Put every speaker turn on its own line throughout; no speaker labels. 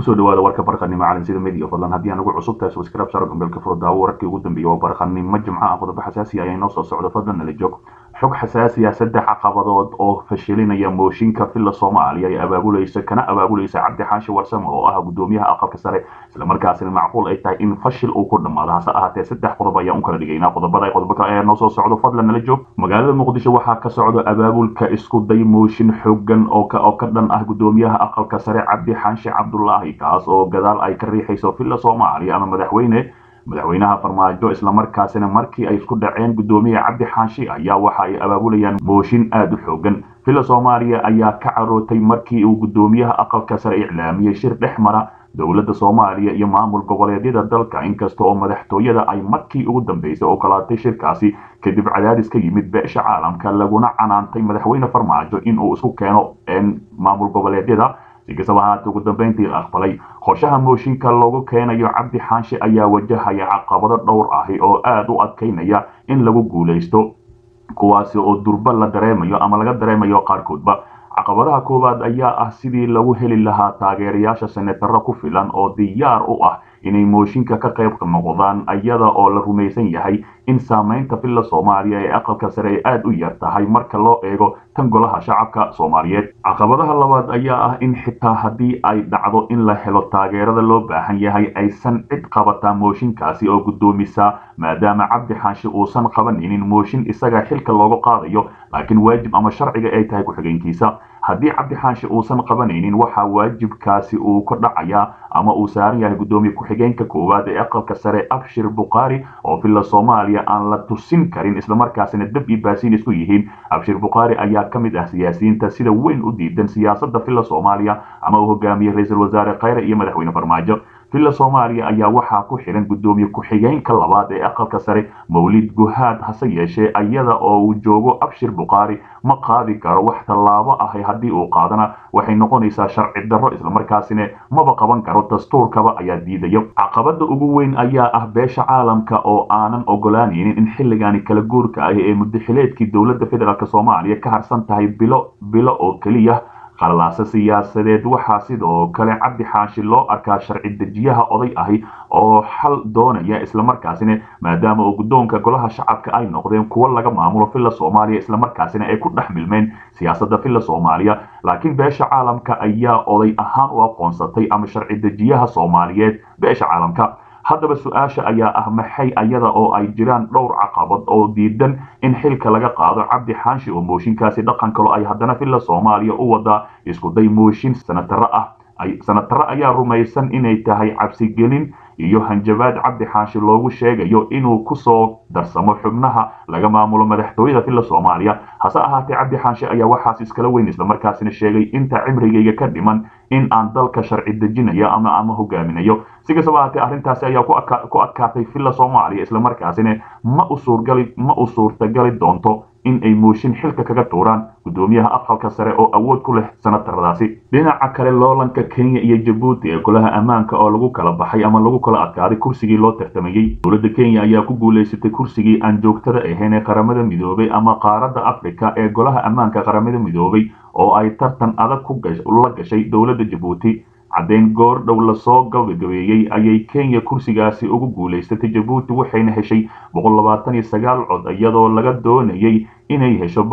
ku soo dhawaada warka barqanimo calansida media fadlan. Haddii aan ugu cusub tahay subscribe saaro gambeelka furo daawo wararkii ugu dambeeyay waa barqanimo jimco ah qodobo xasaasi ayaa inoo soo socda fadlan nala joog xog xasaasi ah saddex caqabadood oo fashilinaya mooshinka filla soomaaliya ay abaabulaysa kana abaabulaysa cabdi xaashi warsame oo ah gudoomiyaha aqalka sare. Islamarkaasina macquul ay tahay in fashil uu ku dhammaado hase ahaatee saddex qodob ayaan u kala dhigaynaa qodobada qodobo kale ayaa noo soo socdo. Fadlan nala joog. Magaalada muqdisho waxaa ka socda abaabulka isku day mooshin xoogan oo ka oo ka dhan ah gudoomiyaha aqalka sare cabdi xaashi cabdulaahi kaas oo gadaal ay ka riixayso filla soomaaliya ama madaxweyne madaxweynaha farmaajo islamarkaasina markii ay isku dhaceen gudoomiye cabdi xaashi ayaa waxa ay abaabulayaan mooshin aada u xoogan. Filla soomaaliya ayaa ka carootay markii uu gudoomiyaha aqalka sare iclaamiyey shir dhex mara dowladda soomaaliya iyo maamul goboleedyada dalka. Inkasta oo madaxtooyada ay markii ugu dambeysay ogolaatay shirkaasi kadib cadaadis ka yimid beesha caalamka laguna canaantay madaxweyne farmaajo inuu isku keeno maamul goboleedyada si kastaba ahaatee ugu dambeyntii la aqbalay. Qorshaha mooshinka loogu keenayo cabdi xaashi ayaa wajahaya caqabado dhowr ahi oo aada u adkaynaya in lagu guulaysto kuwaasi oo durba la dareemayo ama laga dareemayo qaarkoodba. Caqabadaha koowaad ayaa ah sidii lagu heli lahaa taageerayaasha senataro ku filan oo diyaar u ah inay mooshinka ka qayb noqdaan iyada oo la rumaysan yahay in saamaynta filla soomaaliya ee aqalka sare ay aada u yar tahay marka loo eego tan golaha shacabka soomaaliyeed. Caqabadaha labaad ayaa ah in xitaa haddii ay dhacdo in la helo taageerada loo baahan yahay aysan cid qabataa mooshinkaasi oo guddoomisaa maadaama cabdi xaashi uusan qabanaynin mooshin isaga xilka looga qaadayo laakiin waajib ama sharciga ay tahay ku-xigeenkiisa haddii cabdi xaashi uusan qabanaynin waxaa waajibkaasi uu ka dhacayaa ama uu saaran yahay guddoomiye ku-xigeenka koowaad ee aqalka sare abshir bukhaari oo filla soomaaliya aan la tusin karin islamarkaasina dab iyo baasiin isku yihiin. Abshir bukhaari ayaa ka mid ah siyaasiyiinta sida weyn u diidan siyaasadda filla soomaaliya ama uu hogaamiyey ra'iisul wasaare khayre iyo madaxweyne farmaajo filla soomaaliya ayaa waxaa ku xihan guddoomiye ku-xigeenka labaad ee aqalka sare mawlid guhaad hase yeeshee iyada oo uu joogo abshir bukhaari ma qaadi karo wax tallaabo ahi haddii uu qaadana waxay noqonaysaa sharci darro islamarkaasina maba qaban karo dastuurkaba ayaa diidayo. Caqabada ugu weyn ayaa ah beesha caalamka oo aanan ogolaanaynin in xilligaani kala guurka ahi ee muddaxileedkii dowladda federaalk soomaaliya ka harsan tahay bilo bilo oo keliya qalalaase siyaasadeed waxaa sidoo kale cabdi xaashi loo arkaa sharci dejiyaha oday ahi oo xal doonaya islamarkaasina maadaama uu guddoonka golaha shacabka ay noqdeen kuwo laga maamulo filla soomaaliya islamarkaasina ay ku dhex milmeen siyaasadda filla soomaaliya. Laakiin beesha caalamka ayaa oday ahaan u aqoonsatay ama sharci dejiyaha soomaaliyeed beesha caalamka haddaba su'aasha ayaa ah maxay ayada oo ay jiraan dhowr caqabad oo diidan in xilka laga qaado cabdi xaashi oo mooshinkaasi dhaqan kalo ay haddana filla soomaaliya u wadaa iskuday mooshin. Sanataro ah sanataro ayaa rumaysan inay tahay cabsigelin iyo hanjabaad cabdi xaashi loogu sheegayo inuu ku soo darsamo xubnaha laga maamulo madaxtooyada filla soomaaliya. Hase ahaatee cabdi xaashi ayaa waxaas iskala weyn islamarkaasina sheegay inta cimrigayga ka dhiman in aan dalka sharci dejinayo ama ama hogaaminayo. Si kastaba ahaatee arrintaasi ayaa ku adkaatay filla soomaaliya islamarkaasina ma ma u suurtagali doonto in ay mooshin xilka kaga tuuraan guddoomiyaha aqalka sare oo awood ku leh sanataradaasi. Dhinaca kale loolanka kenya iyo jabuuti ee golaha ammaanka oo lagu kala baxay ama lagu kala adkaaday kursigii loo tartamayey dowladda kenya ayaa ku guulaysatay kursigii aan joogtada ahayn ee qaramada midoobay ama qaaradda afrika ee golaha ammaanka qaramada midoobay oo ay tartan adag la gashay dowladda jabuuti. Caddayn goor dhow la soo gabagabeeyey ayay kenya kursigaasi ugu guulaysatay jabuuti waxayna heshay cod iyadoo laga doonayay inay hesho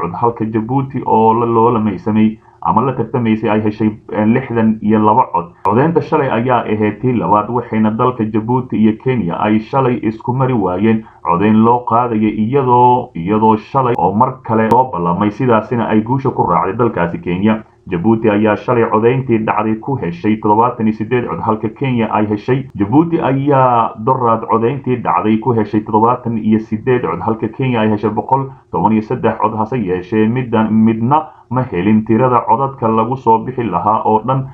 cod. Halka jabuuti oo loolamaysamay ama la tartamaysay ay heshay lixdan iyo laba cod. Codeynta shalay ayaa ahayd tii labaad waxayna dalka jabuuti iyo kenya ay shalay isku mari waayeen. Codeyn loo qaadaya iyadoo iyadoo shalay oo mar kale soo ballamay sidaasina ay guusha ku raacday dalkaasi kenya. Jabuuti ayaa shalay codayntii dhacday ku heshay toddobaatan iyo sideed cod halka kenya ay heshay. Jabuuti ayaa doraad codayntii dhacday ku heshay toddobaatan iyo sideed cod halka kenya ay heshay boqol toban iyo saddex cod hase yeeshee middan midna ma helin tirada codadka lagu soo bixi lahaa oo dhan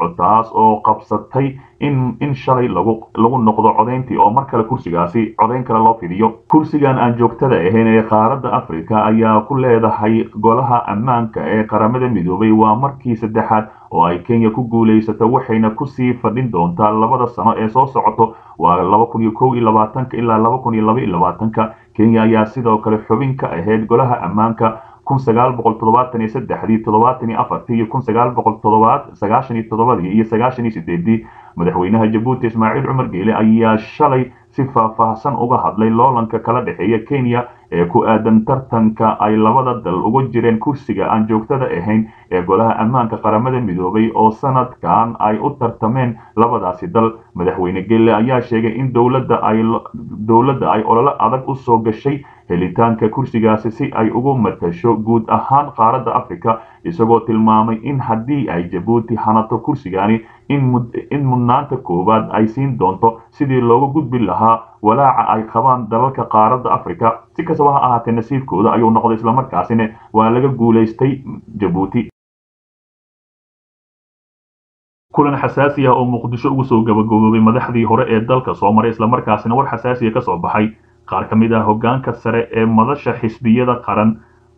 cod taas oo qabsatay in shalay lagu noqdo codayntii oo mar kale kursigaasi codayn kale loo fidiyo. Kursigan aan joogtada ahayn ee qaaradda afrika ayaa ku leedahay golaha ammaanka ee qaramada midoobay waa markii saddexaad oo ay kenya ku guulaysato waxayna ku sii fadhin doontaa labada sano ee soo socoto. Waa ilaa kenya ayaa sidoo kale xubin ka ahayd golaha ammaanka iyo madaxweynaha jabuuti ismaaciil cumar geele ayaa shalay si faahfaahsan uga hadlay loolanka kala dhexeeya kenya ee ku aadan tartanka ay labada dal uga jireen kursiga aan joogtada ahayn ee golaha ammaanka qaramada midoobay oo sanadkan ay u tartameen labadaasi dal. Madaxweyne gelle ayaa sheegay in dowladda ay dowladda ay olole adag u soo gashay helitaanka kursigaasi si ay ugu matasho guud ahaan qaaradda africa isagoo tilmaamay in haddii ay jabuuti hanato kursigani in mudnaanta koowaad ay siin doonto sidii looga gudbi lahaa walaaca ay qabaan dalalka qaaradda africa si kastaba ha ahaatee nasiibkooda ayuu noqday islamarkaasina waa laga guulaystay jabuuti kulan xasaasi oo muqdisho ugu soo gabagaboobay madaxdii hore ee dalka soo maray islamarkaasina war xasaasiya ka soo baxay. Qaar ka mid ah hoggaanka sare ee madasha xisbiyada qaran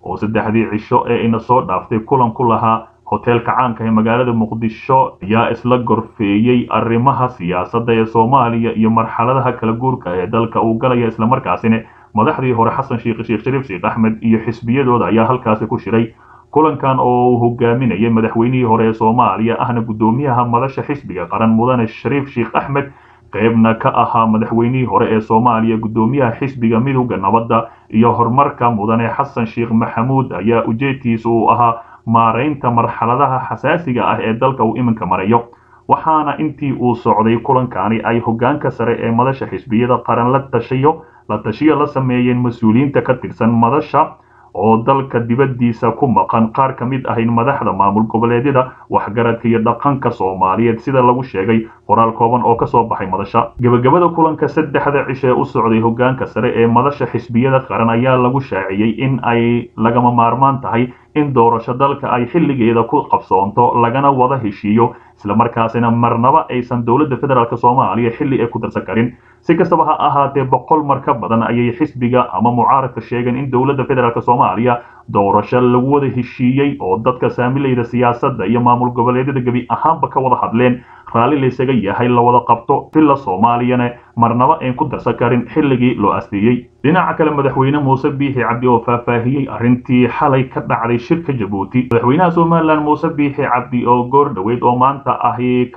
oo saddexdii cisho ee ina soo dhaaftay kulan ku lahaa hoteelka caanka ee magaalada muqdisho ayaa isla gorfeeyey arrimaha siyaasadda ee soomaaliya iyo marxaladaha kala guurka ee dalka uu galaya islamarkaasina madaxdii hore xasan sheekh sheekh shariif sheekh axmed iyo xisbiyadooda ayaa halkaasi ku shiray kulankan oo uu hogaaminayay madaxweynihii hore ee soomaaliya ahna guddoomiyaha madasha xisbiga qaran mudane shariif sheekh axmed qaybna ka ahaa madaxweynihii hore ee soomaaliya guddoomiyaha xisbiga midowda nabadda iyo horumarka mudane xasan sheekh maxamuud ayaa ujeedkiisa uu ahaa maaraynta marxaladaha xasaasiga ah ee dalka uu iminka marayo waxaana intii uu socday kulankani ay hoggaanka sare ee madasha xisbiyada qaran la tashayo la tashiyo la sameeyeen mas'uuliyiinta ka tirsan madasha oo dalka dibaddiisa ku maqan qaar ka mid ahayn madaxda maamul goboleedyada waxgaradka iyo dhaqanka soomaaliyeed sida lagu sheegay qoraal kooban oo ka soo baxay madasha. Gebagabada kulanka saddexda cishe u socday hoggaanka sare ee madasha xisbiyada qaran ayaa lagu shaaciyey in ay lagama maarmaan tahay in doorasho dalka ay xilligeeda ku qabsoonto lagana wada heshiiyo islamarkaasina marnaba aysan dowladda federaalk soomaaliya xilli ay ku darsan karin. Si kastaba ha ahaatee boqol mar ka badan ayay xisbiga ama mucaaradka sheegeen in dowladda federaalk soomaaliya doorasho lagu wada heshiiyey oo dadka saamilayda siyaasadda iyo maamul goboleedyada gebi ahaanba ka wada hadleen raalli laysaga yahay la wada qabto villa soomaaliyana marnaba ayn ku darsan karin xilligii loo asteeyey dhinaca kale madaxweyne muuse biixi cabdi oo faahfaahiyey arrintii xalay ka dhacday shirka jabuuti. Madaxweynaha somalilan muuse biixi cabdi oo goor dhoweyd oo maanta ahi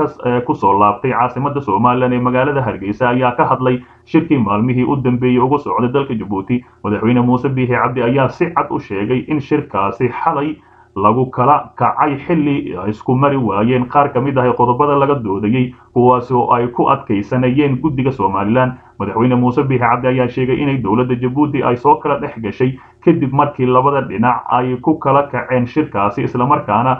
ku soo laabtay caasimadda somalilan ee magaalada hargeysa ayaa ka hadlay shirkii maalmihii u dambeeyey uga socday dalka jabuuti. Madaxweyne muuse biixi cabdi ayaa si cad u sheegay in shirkaasi xalay lagu kala kacay xilli isku mari waayeen. Qaar ka mid ah qodobada laga doodayey kuwaasi oo ay ku adkaysanayeen guddiga somalilan madaxweyne muuse biixi cabdi ayaa sheegay inay dowladda jabuuti ay soo kala dhex gashay kadib markii labada dhinac ay ku kala kaceen shirkaasi islamarkaana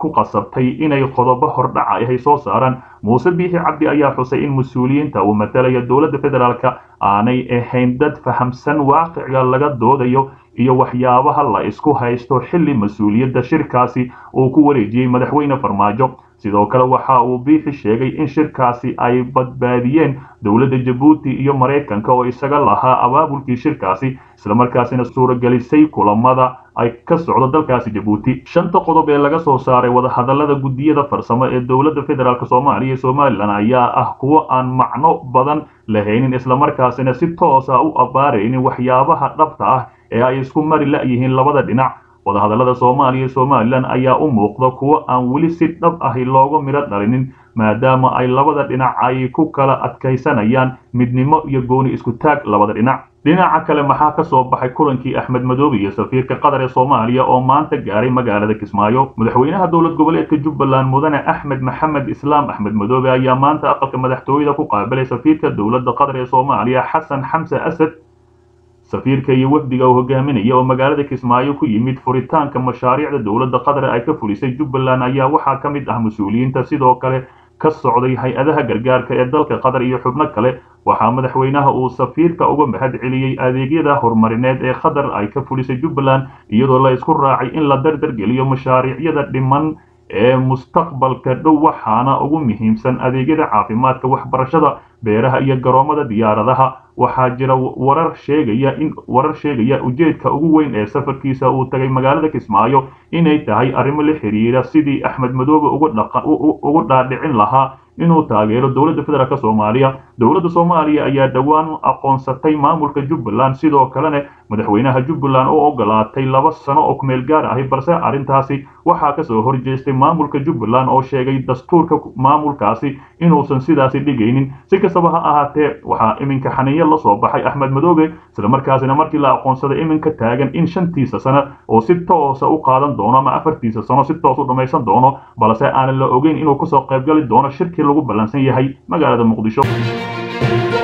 ku qasabtay inay qodobo hordhaca ahay soo saaraan. Muuse biixi cabdi ayaa xusay in mas'uuliyiinta uu matalaya dowladda federaalk aanay ahayn dad fahamsan waaqiciga laga doodayo iyo waxyaabaha la isku haysto xilli mas'uuliyadda shirkaasi uu ku wareejiyey madaxweyne farmaajo sidoo kale waxa uu biixi sheegay in shirkaasi ay badbaadiyeen dowladda jabuuti iyo maraykanka oo isaga lahaa abaabulkii shirkaasi islamarkaasina suuragelisay kulamada ay ka socdo dalkaasi jabuuti. Shanta qodob ee laga soo saaray wadahadallada guddiyada farsamo ee dowladda federaalk soomaaliya iyo somalilan ayaa ah kuwo aan macno badan lahaynin islamarkaasina si toosa u abbaaraynin waxyaabaha dhabta ah ee ay isku mari la'yihiin labada dhinac wadahadallada soomaaliya somalilan ayaa u muuqda kuwo aan weli si dhab ahi looga midho dhalinin maadaama ay labada dhinac ay ku kala adkaysanayaan midnimo iyo gooni isku taag labada dhinac. Dhinaca kale maxaa ka soo baxay kulankii axmed madoobe iyo safiirka qatar ee soomaaliya oo maanta gaaray magaalada kismaayo? Madaxweynaha dowlad goboleedka jubbaland mudane axmed maxamed islaam axmed madoobe ayaa maanta aqalka madaxtooyada ku qaabilay safiirka dowladda qatar ee soomaaliya xasan xamse asad safiirka iyo wafdiga uu hogaaminaya oo magaalada kismaayo ku yimid furitaanka mashaariicda dowladda qatar ay ka fulisay jubbaland ayaa waxaa ka mid ah mas'uuliyiinta sidoo kale ka socday hay'adaha gargaarka ee dalka qatar iyo xubno kale. Waxaa madaxweynaha uu safiirka uga mahad celiyey adeegyada horumarineed ee qatar ay ka fulisay jubbaland iyadoo la isku raacay in la dardargeliyo mashaariicyada dhiman ee mustaqbalka dhow waxaana ugu muhiimsan adeegyada caafimaadka waxbarashada beeraha iyo garoomada diyaaradaha. Waxaa jira warar sheegaya in warar sheegaya ujeedka ugu weyn ee safarkiisa uu tagay magaalada kismaayo inay tahay arrimo la xiriira sidii axmed madoobe ugu dhaadhicin lahaa inuu taageero dowladda federaalk soomaaliya dowladda soomaaliya ayaa dhowaan aqoonsatay maamulka jubbaland sidoo kalena madaxweynaha jubbaland oo ogolaatay laba sano oo kumeel gaar ahi balse arrintaasi waxaa ka soo horjeestay maamulka jubbaland oo sheegay dastuurka maamulkaasi inuusan sidaasi dhigaynin. Si kastaba ha ahaatee waxaa iminka xaniyo la soo baxay axmed madoobe islamarkaasina markii la aqoonsaday iminka taagan in shantiisa sano oo si toosa u qaadan doono ama afartiisa sano si toos u dhammaysan doono balse aanan la ogeyn inuu ka soo qaybgali doono shirkii lagu ballansan yahay magaalada muqdisho Música